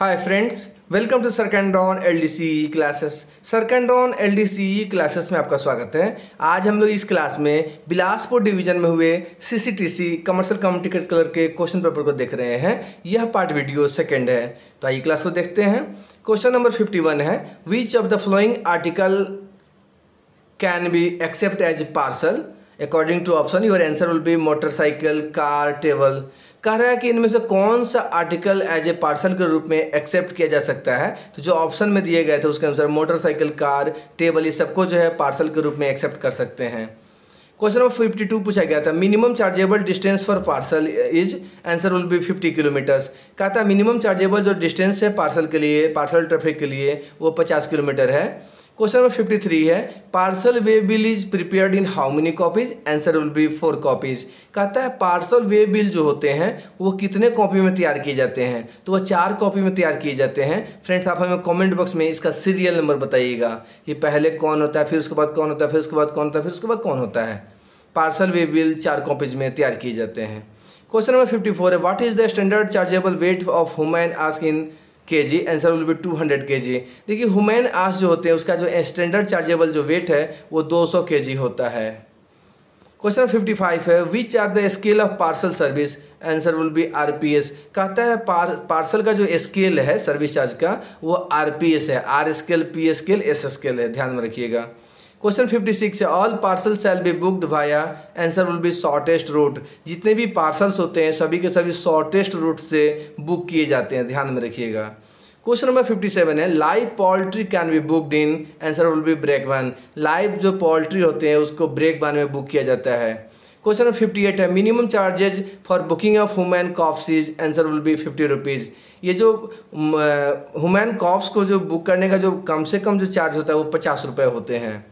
Hi friends welcome to सरकैंड्रॉन L D C classes सरकैंड्रॉन L D C classes में आपका स्वागत है। आज हम लोग इस क्लास में बिलासपुर डिवीज़न में हुए C C T commercial cum ticket clerk के क्वेश्चन पेपर को देख रहे हैं। यह पार्ट वीडियो सेकेंड है। तो आइए क्लास को देखते हैं। क्वेश्चन नंबर फिफ्टी वन है which of the following article can be accept as parcel according to option your answer will be motorcycle car table कह रहा है कि इनमें से कौन सा आर्टिकल एज ए पार्सल के रूप में एक्सेप्ट किया जा सकता है? तो जो ऑप्शन में दिए गए थे, उसके अनुसार मोटरसाइकिल कार टेबल ये सबको जो है पार्सल के रूप में एक्सेप्ट कर सकते हैं। क्वेश्चन नंबर फिफ्टी टू पूछा गया था। Minimum chargeable distance for parcel is answer will be fifty kilometres कहा था मिनिमम चार्जेबल जो डिस्टेंस है पार्सल के लिए पार्सल ट्रैफ़िक के लिए, वो पचास किलोमीटर है। क्वेश्चन नंबर फिफ्टी थ्री है parcel way bill is prepared in how many copies answer will be four copies कहता है पार्सल वे बिल जो होते हैं, वो कितने कॉपी में तैयार किए जाते हैं? तो वह चार कॉपी में तैयार किए जाते हैं। फ्रेंड्स आप हमें कमेंट बॉक्स में इसका सीरियल नंबर बताइएगा। कि पहले कौन होता है, फिर उसके बाद कौन होता है, फिर उसके बाद कौन होता है, फिर उसके बाद कौन होता है? पार्सल वे बिल चार कॉपीज में तैयार किए जाते हैं। क्वेश्चन नंबर फिफ्टी फोर है what is the standard chargeable weight of human ask in K G answer will be two hundred K G देखिए हुमैन आस जो होते हैं, उसका जो स्टैंडर्ड चार्जेबल जो वेट है, वो दो सौ के जी होता है। क्वेश्चन फिफ्टी फाइव है which are the scale of parcel service answer will be R P S कहता है पार पार्सल का जो स्केल है सर्विस चार्ज का, वो आर पी एस है। R scale P scale S scale है। ध्यान में रखिएगा। क्वेश्चन फिफ्टी सिक्स है all parcel shall be booked via answer will be shortest route जितने भी पार्सल्स होते हैं, सभी के सभी शॉर्टेस्ट रूट से बुक किए जाते हैं, ध्यान में रखिएगा। क्वेश्चन नंबर फिफ्टी सेवन है live poultry can be booked in answer will be brake van live जो पोल्ट्री होते हैं, उसको ब्रेक वन में बुक किया जाता है। क्वेश्चन नंबर फिफ्टी एट है minimum charges for booking of human corpses answer will be fifty rupees ये जो हुमैन कॉफ्स को जो बुक करने का जो कम से कम जो चार्ज होता है, वो पचास रुपये होते हैं।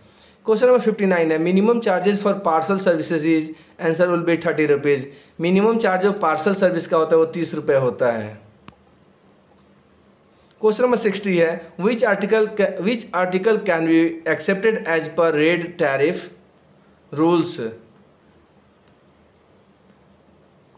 क्वेश्चन नंबर फिफ्टी नाइन है minimum charges for parcel services is answer will be thirty rupees minimum charge of parcel service का होता है वो तीस रुपये होता है। क्वेश्चन नंबर सिक्सटी है which article which article can be accepted as per red tariff rules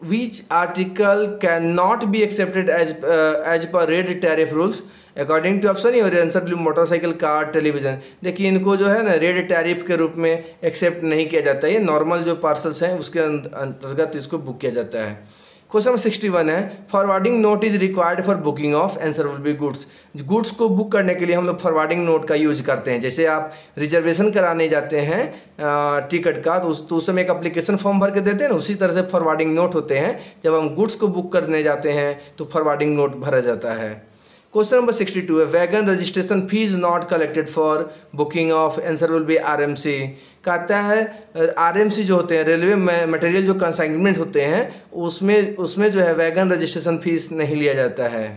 which article cannot be accepted as uh, as per red tariff rules? According to option ही और answer blue motorcycle car television देखिए, इनको जो है ना red tariff के रूप में accept नहीं किया जाता ये नॉर्मल जो पार्सल्स हैं, उसके अंतर्गत इसको बुक किया जाता है। क्वेश्चन नंबर सिक्सटी वन है। Forwarding note is required for booking of answer will be goods goods को बुक करने के लिए हम लोग फॉरवर्डिंग नोट का यूज़ करते हैं। जैसे आप रिजर्वेशन कराने जाते हैं टिकट का तो उस तो उस समय एक अप्लीकेशन फॉर्म भर के देते हैं ना, उसी तरह से फॉरवर्डिंग नोट होते हैं। जब हम गुड्स को बुक करने जाते हैं तो फॉरवर्डिंग नोट भरा जाता है। क्वेश्चन नंबर सिक्सटी टू है wagon registration fee not collected for booking of answer will be R M C कहता है आर एम सी जो होते हैं रेलवे मटेरियल जो कंसाइनमेंट होते हैं, उसमें उसमें जो है वैगन रजिस्ट्रेशन फ़ीस नहीं लिया जाता है।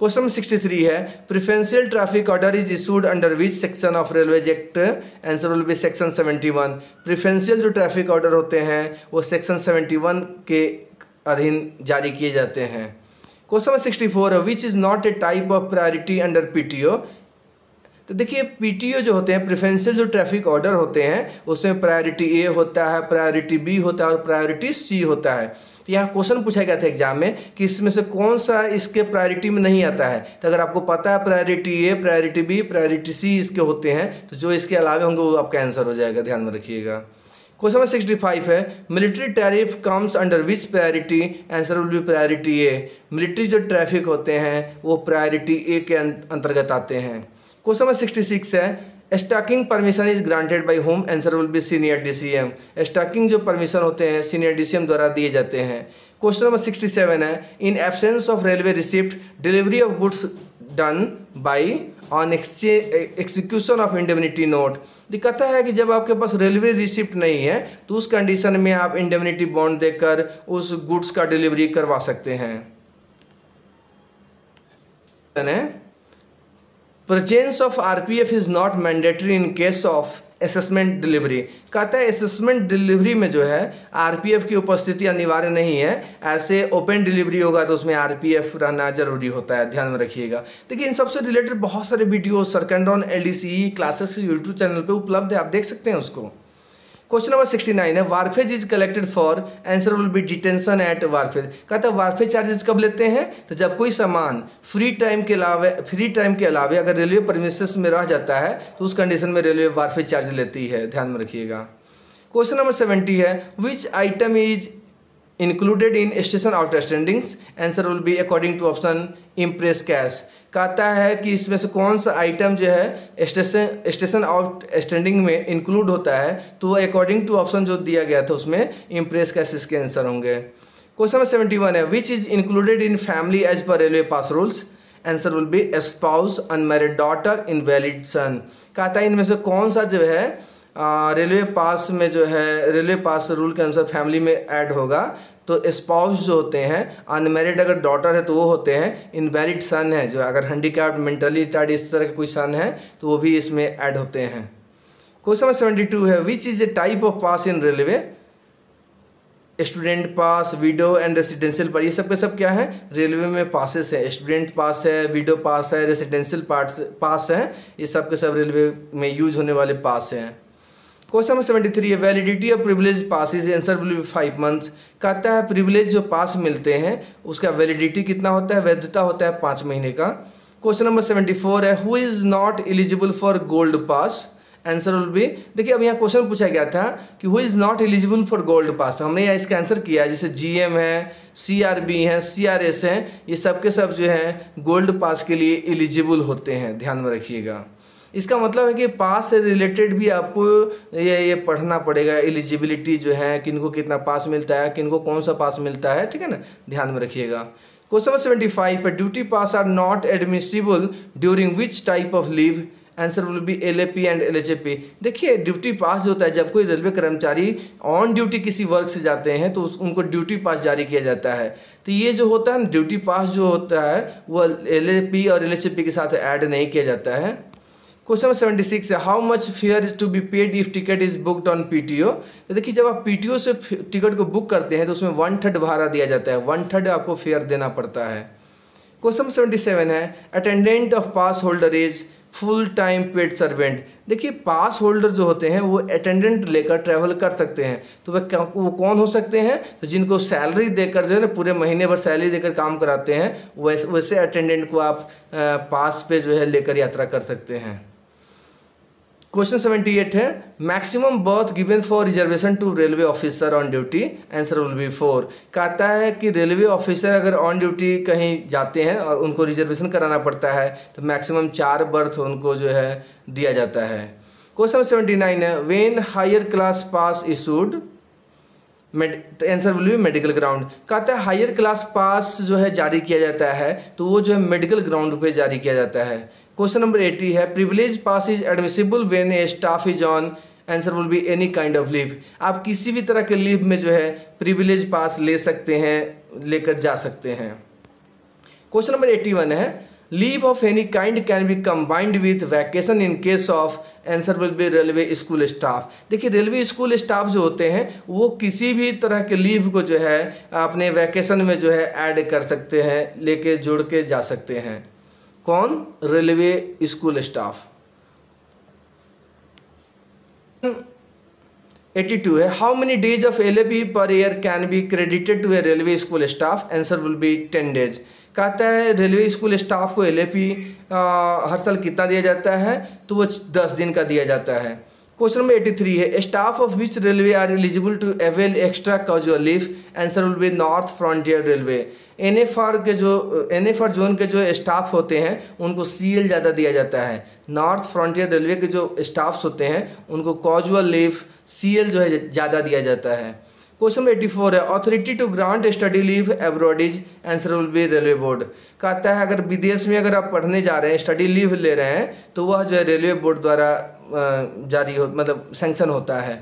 क्वेश्चन नंबर सिक्सटी थ्री है preferential traffic order is issued under which section of railway act answer will be section seventy one preferential जो ट्रैफ़िक ऑर्डर होते हैं, वो सेक्शन सेवेंटी वन के अधीन जारी किए जाते हैं। Question number sixty four which is not a type of priority under PTO तो देखिए पीटीओ जो होते हैं प्रिफरेंशियल जो ट्रैफ़िक ऑर्डर होते हैं, उसमें प्रायोरिटी ए होता है प्रायोरिटी बी होता है और प्रायोरिटी सी होता है। तो यहाँ क्वेश्चन पूछा गया था एग्ज़ाम में कि इसमें से कौन सा इसके प्रायोरिटी में नहीं आता है। तो अगर आपको पता है priority A priority B priority C इसके होते हैं तो जो इसके अलावा होंगे वो आपका आंसर हो जाएगा, ध्यान में रखिएगा। क्वेश्चन नंबर सिक्सटी फाइव है military tariff comes under which priority answer will be priority A military जो ट्रैफ़िक होते हैं वो प्रायोरिटी ए के अं-, अंतर्गत आते हैं। क्वेश्चन नंबर सिक्सटी सिक्स है stocking permission is granted by home answer will be senior DCM stocking जो परमिशन होते हैं सीनियर डीसीएम द्वारा दिए जाते हैं। क्वेश्चन नंबर सिक्सटी सेवन है in absence of railway receipt delivery of goods done by on execution of indemnity note दिक्कत है कि जब आपके पास रेलवे रिसिप्ट नहीं है तो उस कंडीशन में आप इंडेमिनिटी बॉन्ड देकर उस गुड्स का डिलीवरी करवा सकते हैं presence of RPF is not mandatory in case of assessment delivery कहता है असेसमेंट डिलीवरी में जो है आरपीएफ की उपस्थिति अनिवार्य नहीं है। ऐसे ओपन डिलीवरी होगा तो उसमें आरपीएफ रहना ज़रूरी होता है, ध्यान में रखिएगा। देखिए, इन सबसे रिलेटेड बहुत सारे video सरकंडॉन L D C classes YouTube channel पर उपलब्ध है, आप देख सकते हैं उसको। क्वेश्चन नंबर सिक्सटी नाइन है wharfage is collected for answer will be detention at wharfage कहता है वारफेज चार्जेस कब लेते हैं? तो जब कोई सामान फ्री टाइम के अलावे फ्री टाइम के अलावे अगर रेलवे परमिशन में रह जाता है तो उस कंडीशन में रेलवे वारफेज चार्ज लेती है। ध्यान में रखिएगा। क्वेश्चन नंबर सेवेंटी है which item is included in station outstandings answer will be according to option imprest cash कहता है कि इसमें से कौन सा आइटम जो है स्टेशन स्टेशन आउट स्टैंडिंग में इंक्लूड होता है तो अकॉर्डिंग टू ऑप्शन जो दिया गया था उसमें इम्प्रेस कैसे इसके आंसर होंगे? क्वेश्चन नंबर सेवेंटी वन है which is included in family as per railway pass rules answer will be spouse unmarried daughter in valid son कहता है इनमें से कौन सा जो है रेलवे पास में जो है रेलवे पास रूल के अनुसार फैमिली में ऐड होगा तो स्पाउस जो होते हैं अनमेरिड अगर डॉटर है तो वो होते हैं इनवैलिड सन है, जो अगर हैंडीकैप्ड मेंटली टाइड इस तरह के कोई सन है तो वो भी इसमें ऐड होते हैं। क्वेश्चन नंबर सेवेंटी टू है which is a type of pass in railway student pass widow and residential पर ये सब के सब क्या है? रेलवे में पासेस है। स्टूडेंट पास है विडो पास है रेसिडेंशियल पास है, ये सब के सब रेलवे में यूज़ होने वाले पास हैं। क्वेश्चन नंबर सेवेंटी थ्री है validity of privilege passes answer will be five months कहता है प्रिविलेज जो पास मिलते हैं, उसका वैलिडिटी कितना होता है? वैधता होता है पाँच महीने का। क्वेश्चन नंबर सेवेंटी फोर है who is not eligible for gold pass answer will be देखिए अब यहाँ क्वेश्चन पूछा गया था कि who is not eligible for gold pass हमने यहाँ इसका आंसर किया, जैसे जी एम है सी आर बी है सी आर एस है, ये सब के सब जो है गोल्ड पास के लिए एलिजिबल होते हैं। ध्यान में रखिएगा। इसका मतलब है कि पास से रिलेटेड भी आपको ये ये पढ़ना पड़ेगा एलिजिबिलिटी जो है किनको कितना पास मिलता है किनको कौन सा पास मिलता है ठीक है ना? ध्यान में रखिएगा। क्वेश्चन नंबर सेवेंटी फाइव पर duty pass are not admissible during which type of leave answer will be L and L H A P देखिए ड्यूटी पास जो होता है जब कोई रेलवे कर्मचारी ऑन ड्यूटी किसी वर्क से जाते हैं तो उस, उनको ड्यूटी पास जारी किया जाता है। तो ये जो होता है ना ड्यूटी पास जो होता है वो एल ए पी और एल एच ए पी के साथ ऐड नहीं किया जाता है। क्वेश्चन नंबर सेवेंटी सिक्स है how much fare is to be paid if ticket is booked on PTO तो देखिए, जब आप पीटीओ से टिकट को बुक करते हैं तो उसमें वन थर्ड भाड़ा दिया जाता है। वन थर्ड आपको फेयर देना पड़ता है। क्वेश्चन नंबर सेवेंटी सेवन है attendant of pass holder is full time paid servant देखिए पास होल्डर जो होते हैं, वो अटेंडेंट लेकर ट्रैवल कर सकते हैं। तो वह वो कौन हो सकते हैं? तो जिनको सैलरी देकर जो है ना, पूरे महीने भर सैलरी देकर काम कराते हैं, वैसे वैसे अटेंडेंट को आप पास पे जो है लेकर यात्रा कर सकते हैं। क्वेश्चन सेवेंटी एट है maximum berth given for reservation to railway officer on duty answer will be four कहता है कि रेलवे ऑफिसर अगर ऑन ड्यूटी कहीं जाते हैं और उनको रिजर्वेशन कराना पड़ता है तो मैक्सिमम चार बर्थ उनको जो है दिया जाता है। क्वेश्चन सेवेंटी नाइन है when higher class pass issued answer will be medical ground कहता है हायर क्लास पास जो है जारी किया जाता है तो वो जो है मेडिकल ग्राउंड पे जारी किया जाता है। क्वेश्चन नंबर एटी है privilege pass is admissible when a staff is on answer will be any kind of leave आप किसी भी तरह के लीव में जो है प्रिविलेज पास ले सकते हैं, लेकर जा सकते हैं। क्वेश्चन नंबर एट्टी वन है leave of any kind can be combined with vacation in case of answer will be railway school staff देखिए रेलवे स्कूल स्टाफ जो होते हैं, वो किसी भी तरह के लीव को जो है, अपने वैकेशन में जो है ऐड कर सकते हैं, लेके, जुड़ के जा सकते हैं। कौन? Railway school staff. 82 है how many days of L per year can be credited to a railway school staff answer will be ten days कहता है रेलवे स्कूल स्टाफ को एल हर साल कितना दिया जाता है? तो वो दस दिन का दिया जाता है। क्वेश्चन नंबर एटी थ्री है staff of which railway are eligible to avail extra casual leave answer will be North Frontier railway N F R के जो एन एफ़ आर जोन के जो स्टाफ होते हैं, उनको सी एल ज़्यादा दिया जाता है। नॉर्थ फ्रंटियर रेलवे के जो स्टाफ्स होते हैं, उनको कॉजुअल लीव सी एल जो है, ज़्यादा दिया जाता है। क्वेश्चन नंबर एटी फोर है authority to grant study leave abroad is answer will be railway board कहता है, अगर विदेश में अगर आप पढ़ने जा रहे हैं स्टडी लीव ले रहे हैं तो वह जो है रेलवे बोर्ड द्वारा जारी हो मतलब सेंक्शन होता है।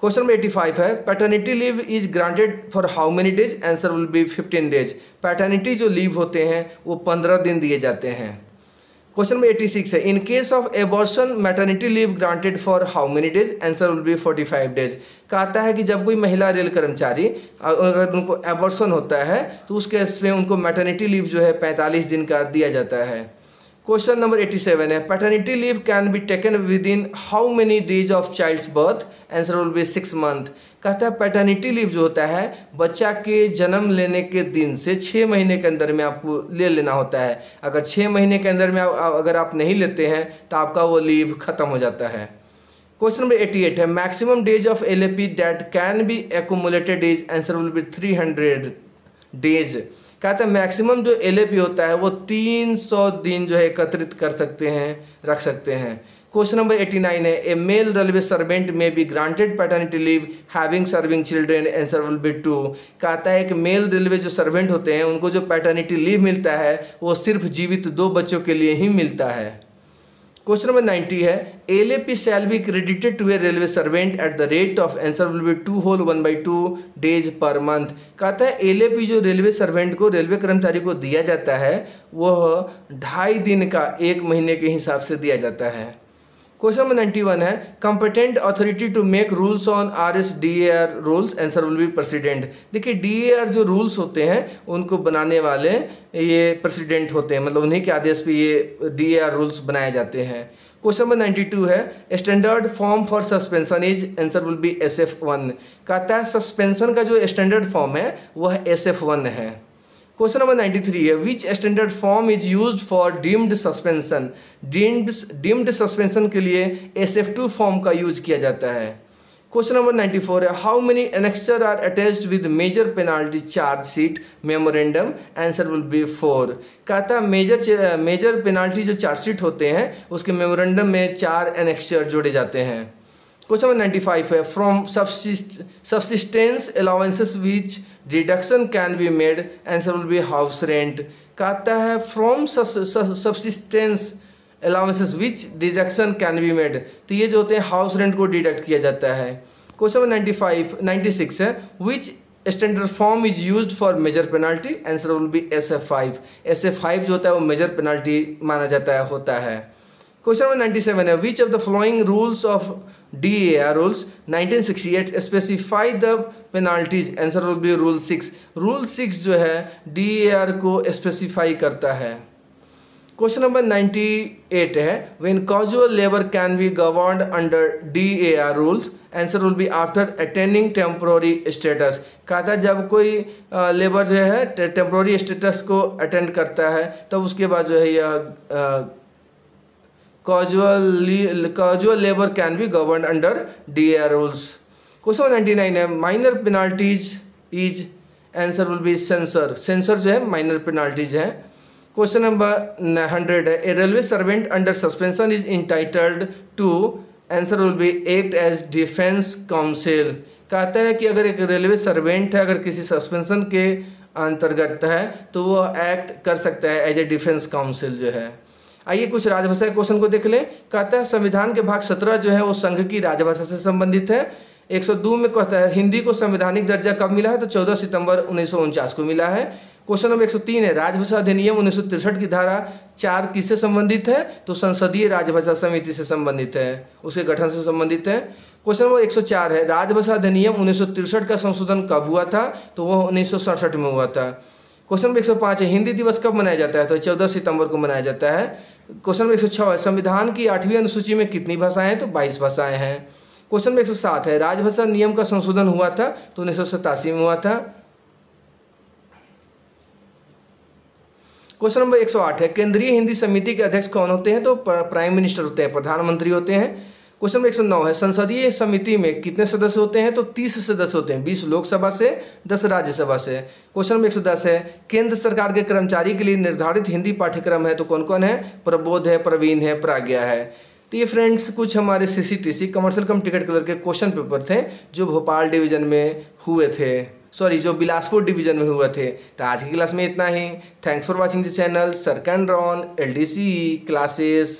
क्वेश्चन नंबर एटी फाइव है paternity leave is granted for how many days answer will be fifteen days paternity जो लीव होते हैं, वो पंद्रह दिन दिए जाते हैं। क्वेश्चन नंबर एटी सिक्स है in case of abortion maternity leave granted for how many days answer will be forty five days कहता है कि जब कोई महिला रेल कर्मचारी अगर उनको एबॉर्शन होता है तो उस केस में उनको मैटर्निटी लीव जो है पैंतालीस दिन का दिया जाता है। क्वेश्चन नंबर एटी सेवन है paternity leave can be taken within how many days of child's birth answer will be six month कहता है पैटर्निटी लीव जो होता है, बच्चा के जन्म लेने के दिन से छः महीने के अंदर में आपको ले लेना होता है। अगर छः महीने के अंदर में अगर आप नहीं लेते हैं तो आपका वो लीव खत्म हो जाता है। क्वेश्चन नंबर एटी एट है maximum days of L A P that can be accumulated days answer will be three hundred days कहते हैं मैक्सिमम जो एल होता है, वो तीन सौ दिन जो है एकत्रित कर सकते हैं, रख सकते हैं. क्वेश्चन नंबर एटी नाइन है a male railway servant may be granted paternity leave having surviving children answer will be two कहता है कि मेल रेलवे जो सर्वेंट होते हैं, उनको जो पैटर्निटी लीव मिलता है, वो सिर्फ़ जीवित दो बच्चों के लिए ही मिलता है. क्वेश्चन नंबर नाइन्टी है L A P shall be credited to a railway servant at the rate of answer will be two whole one by two days per month कहता है एल ए पी जो railway servant को railway कर्मचारी को दिया जाता है, वह ढाई दिन का एक महीने के हिसाब से दिया जाता है। क्वेश्चन नंबर नाइन्टी वन है competent authority to make rules on R S D A R rules answer will be president देखिए डी ए आर जो रूल्स होते हैं, उनको बनाने वाले ये प्रेसिडेंट होते हैं मतलब उन्हीं के आदेश पे ये डी ए आर रूल्स बनाए जाते हैं। क्वेश्चन नंबर नाइन्टी टू है standard form for suspension is answer will be S F one कहता है सस्पेंशन का जो स्टैंडर्ड फॉर्म है, वह एस एफ़ वन है। क्वेश्चन नंबर नाइन्टी थ्री है which standard form is use for deemed suspension deemed deemed suspension के लिए एस एफ़ टू फॉर्म का यूज़ किया जाता है। क्वेश्चन नंबर नाइन्टी फोर है how many annexure are attached with major penalty charge sheet memorandum answer will be four कहता major major penalty जो charge sheet होते हैं, उसके मेमोरेंडम में चार एनेक्चर जोड़े जाते हैं। क्वेश्चन नंबर नाइन्टी फाइव है from subsistence allowances which deduction can be made answer will be house rent कहता है from subsistence allowances which deduction can be made तो ये जो होते हैं हाउस रेंट को डिडक्ट किया जाता है। Question number ninety five ninety six है। Which standard form is use for major penalty answer will be S F five S F five जो होता है, वो मेजर पेनाल्टी माना जाता है, होता है। क्वेश्चन नंबर नाइन्टी सेवन है which of the following rules of D A R rules nineteen sixty eight specify the penalties answer will be rule six rule six जो है डी ए आर को specify करता है। Question number ninety eight है when casual labour can be govern under D A R rules answer will be after attending temporary status कहा था, जब कोई लेबर जो है टेम्प्रोरी स्टेटस को अटेंड करता है, तब तो उसके बाद जो है, यह casual casual labor can be governed under DAR rules. Question 99 है minor penalties is answer will be censure censure जो है माइनर पेनाल्टीज है. क्वेश्चन नंबर हंड्रेड है a railway servant under suspension is entitled to answer will be act as defence counsel कहता है कि अगर एक रेलवे सर्वेंट है, अगर किसी सस्पेंशन के अंतर्गत है तो वो एक्ट कर सकता है एज ए डिफेंस काउंसिल जो है। आइए कुछ राजभाषा के क्वेश्चन को देख लें। कहता है, संविधान के भाग सत्रह जो है, वो संघ की राजभाषा से संबंधित है। 102 में कहता है, हिंदी को संवैधानिक दर्जा कब मिला है? तो 14 सितंबर उन्नीस सौ उनचास को मिला है। क्वेश्चन नंबर 103 है, राजभाषा अधिनियम उन्नीस की धारा चार किससे संबंधित है? तो संसदीय राजभाषा समिति से संबंधित है, उसके गठन से संबंधित है। क्वेश्चन नंबर 104 है, राजभाषा अधिनियम उन्नीस का संशोधन कब हुआ था? तो वह उन्नीस में हुआ था। क्वेश्चन नंबर एक सौ पाँच है, हिंदी दिवस कब मनाया जाता है? तो चौदह सितंबर को मनाया जाता है। क्वेश्चन नंबर एक सौ छः संविधान की आठवीं अनुसूची में कितनी भाषाएँ हैं? तो बाईस भाषाएँ हैं। क्वेश्चन नंबर एक सौ सात है, राजभाषा नियम का संशोधन हुआ था तो उन्नीस सौ सतासी में हुआ था। क्वेश्चन नंबर 108 है, केंद्रीय हिंदी समिति के अध्यक्ष कौन होते हैं? तो प्राइम मिनिस्टर होते हैं, प्रधानमंत्री होते हैं। क्वेश्चन नंबर एक सौ नौ है, संसदीय समिति में कितने सदस्य होते हैं? तो तीस सदस्य होते हैं, बीस लोकसभा से, दस राज्यसभा से। क्वेश्चन नंबर एक सौ दस है, केंद्र सरकार के कर्मचारी के लिए निर्धारित हिंदी पाठ्यक्रम है तो कौन कौन है? प्रबोध है, प्रवीण है, प्राज्ञा है। तो ये फ्रेंड्स कुछ हमारे CCTC commercial cum ticket clerk के क्वेश्चन पेपर थे, जो भोपाल डिवीज़न में हुए थे। सॉरी जो बिलासपुर डिवीज़न में हुए थे। तो आज की क्लास में इतना ही। Thanks for watching the channel सरकन रॉन एल डी सी क्लासेस